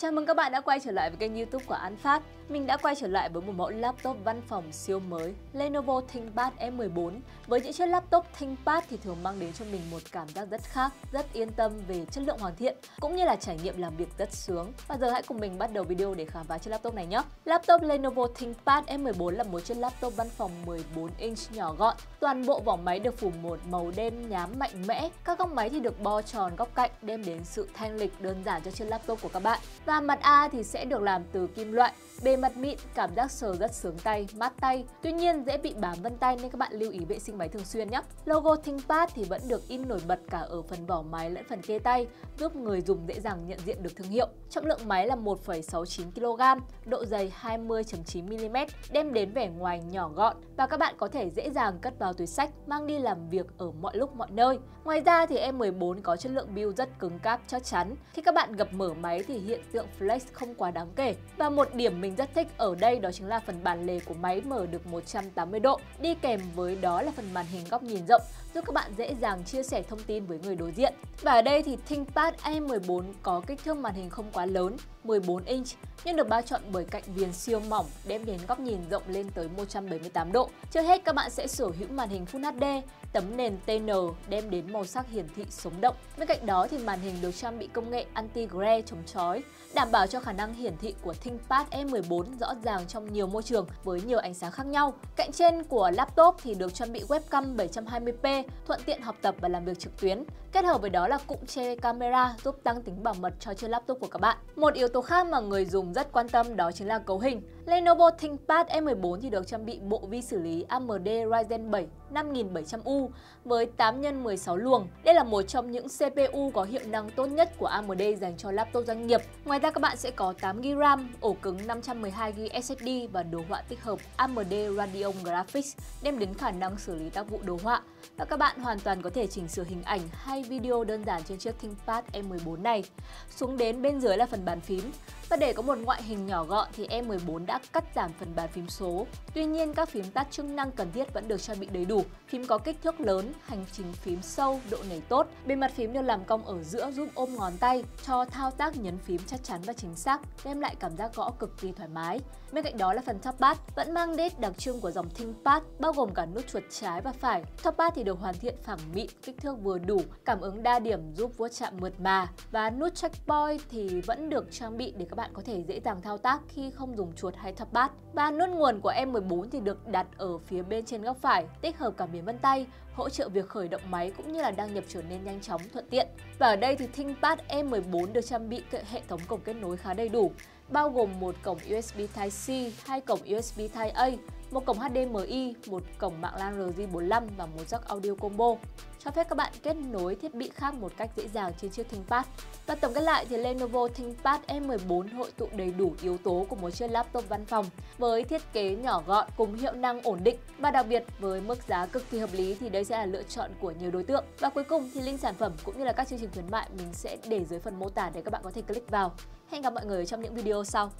Chào mừng các bạn đã quay trở lại với kênh youtube của An Phát. Mình đã quay trở lại với một mẫu laptop văn phòng siêu mới Lenovo ThinkPad e M14 Với những chiếc laptop ThinkPad thì thường mang đến cho mình một cảm giác rất khác, rất yên tâm về chất lượng hoàn thiện cũng như là trải nghiệm làm việc rất sướng. Và giờ hãy cùng mình bắt đầu video để khám phá chiếc laptop này nhé. Laptop Lenovo ThinkPad e M14 là một chiếc laptop văn phòng 14 inch nhỏ gọn. Toàn bộ vỏ máy được phủ một màu đen nhám mạnh mẽ. Các góc máy thì được bo tròn góc cạnh đem đến sự thanh lịch đơn giản cho chiếc laptop của các bạn. Và mặt A thì sẽ được làm từ kim loại, bề mặt mịn, cảm giác sờ rất sướng tay, mát tay. Tuy nhiên dễ bị bám vân tay nên các bạn lưu ý vệ sinh máy thường xuyên nhé. Logo ThinkPad thì vẫn được in nổi bật cả ở phần vỏ máy lẫn phần kê tay, giúp người dùng dễ dàng nhận diện được thương hiệu. Trọng lượng máy là 1,69 kg, độ dày 20.9 mm, đem đến vẻ ngoài nhỏ gọn và các bạn có thể dễ dàng cất vào túi sách, mang đi làm việc ở mọi lúc mọi nơi. Ngoài ra thì E14 có chất lượng build rất cứng cáp chắc chắn. Khi các bạn gập mở máy thì hiện tượng flex không quá đáng kể. Và một điểm mình rất thích ở đây đó chính là phần bàn lề của máy mở được 180 độ, đi kèm với đó là phần màn hình góc nhìn rộng giúp các bạn dễ dàng chia sẻ thông tin với người đối diện. Và ở đây thì ThinkPad E14 có kích thước màn hình không quá lớn, 14 inch nhưng được bao trọn bởi cạnh viền siêu mỏng đem đến góc nhìn rộng lên tới 178 độ. Chưa hết các bạn sẽ sở hữu màn hình Full HD, tấm nền TN đem đến màu sắc hiển thị sống động. Bên cạnh đó thì màn hình được trang bị công nghệ anti-glare chống chói, đảm bảo cho khả năng hiển thị của ThinkPad E14 rõ ràng trong nhiều môi trường với nhiều ánh sáng khác nhau. Cạnh trên của laptop thì được trang bị webcam 720p, thuận tiện học tập và làm việc trực tuyến. Kết hợp với đó là cụm che camera giúp tăng tính bảo mật cho chiếc laptop của các bạn. Một yếu tố khác mà người dùng rất quan tâm đó chính là cấu hình. Lenovo ThinkPad E14 thì được trang bị bộ vi xử lý AMD Ryzen 7 5700U với 8 x 16 luồng. Đây là một trong những CPU có hiệu năng tốt nhất của AMD dành cho laptop doanh nghiệp. Ngoài ra các bạn sẽ có 8GB RAM, ổ cứng 512GB SSD và đồ họa tích hợp AMD Radeon Graphics đem đến khả năng xử lý tác vụ đồ họa. Và các bạn hoàn toàn có thể chỉnh sửa hình ảnh hay video đơn giản trên chiếc ThinkPad E14 này. Xuống đến bên dưới là phần bàn phím. Và để có một ngoại hình nhỏ gọn thì E14 đã cắt giảm phần bàn phím số. Tuy nhiên các phím tắt chức năng cần thiết vẫn được trang bị đầy đủ. Phím có kích thước lớn, hành trình phím sâu, độ nhảy tốt. Bề mặt phím được làm cong ở giữa giúp ôm ngón tay cho thao tác nhấn phím chắc chắn và chính xác, đem lại cảm giác gõ cực kỳ thoải mái. Bên cạnh đó là phần top pad vẫn mang nét đặc trưng của dòng ThinkPad, bao gồm cả nút chuột trái và phải. Top pad thì được hoàn thiện phẳng mịn, kích thước vừa đủ, cảm ứng đa điểm giúp vuốt chạm mượt mà và nút checkpoint thì vẫn được trang bị để các bạn có thể dễ dàng thao tác khi không dùng chuột hay thập bát. Và nút nguồn của M14 thì được đặt ở phía bên trên góc phải, tích hợp cả miếng vân tay, hỗ trợ việc khởi động máy cũng như là đăng nhập trở nên nhanh chóng thuận tiện. Và ở đây thì ThinkPad E14 được trang bị hệ thống cổng kết nối khá đầy đủ, bao gồm một cổng USB Type-C, hai cổng USB Type-A, một cổng HDMI, một cổng mạng LAN RJ45 và một jack audio combo, cho phép các bạn kết nối thiết bị khác một cách dễ dàng trên chiếc ThinkPad. Và tổng kết lại thì Lenovo ThinkPad E14 hội tụ đầy đủ yếu tố của một chiếc laptop văn phòng với thiết kế nhỏ gọn cùng hiệu năng ổn định và đặc biệt với mức giá cực kỳ hợp lý thì đây sẽ là lựa chọn của nhiều đối tượng. Và cuối cùng thì link sản phẩm cũng như là các chương trình khuyến mại mình sẽ để dưới phần mô tả để các bạn có thể click vào. Hẹn gặp mọi người trong những video sau.